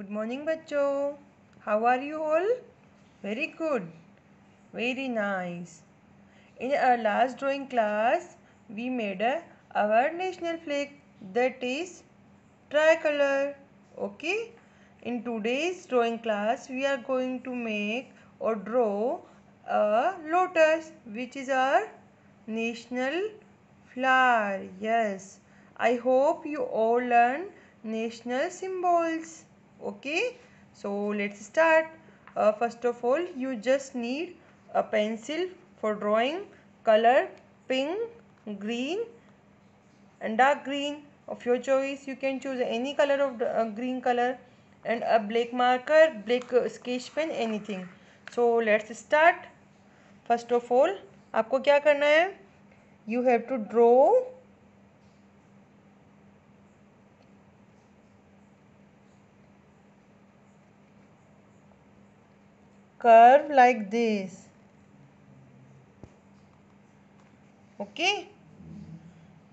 Good morning, bachcho. How are you all? Very good. Very nice. In our last drawing class, we made a, our national flag that is tricolor. Okay. In today's drawing class, we are going to make or draw a lotus which is our national flower. Yes. I hope you all learn national symbols. Okay. So let's start. Uh, first of all, you just need a pencil for drawing color pink, green and dark green of your choice. You can choose any color of uh, green color and a black marker, black uh, sketch pen, anything. So let's start. First of all, आपको क्या करना है You have to draw curve like this. Okay?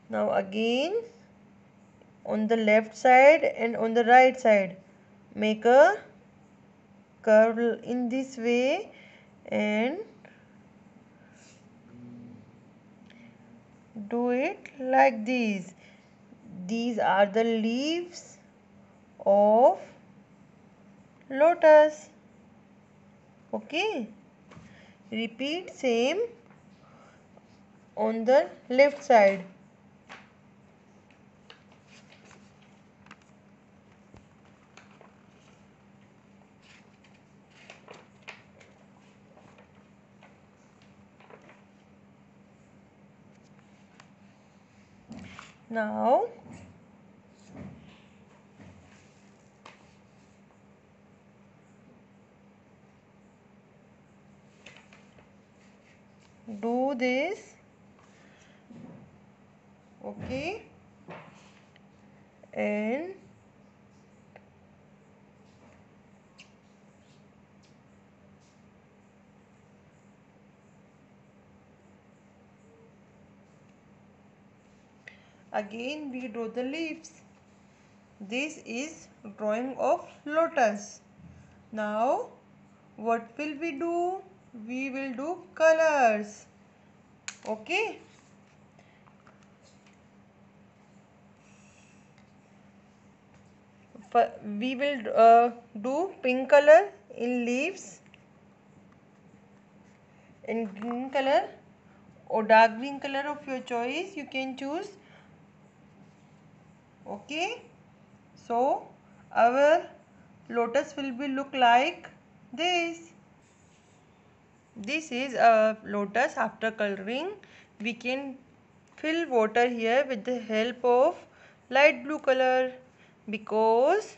Now again on the left side and on the right side make a curve in this way and do it like this. These are the leaves of lotus okay. Repeat same on the left side. Now do this. Okay. And again we draw the leaves. This is drawing of lotus. Now what will we do we will do colors. Okay? We will uh, do pink color in leaves. In green color or dark green color of your choice you can choose. Okay? So our lotus will be look like this this is a lotus after coloring. We can fill water here with the help of light blue color because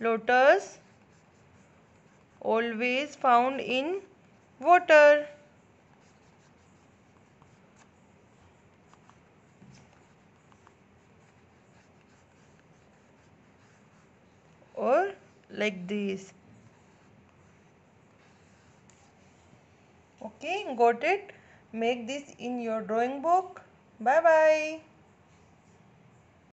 lotus always found in water. Or like this okay got it. Make this in your drawing book. Bye bye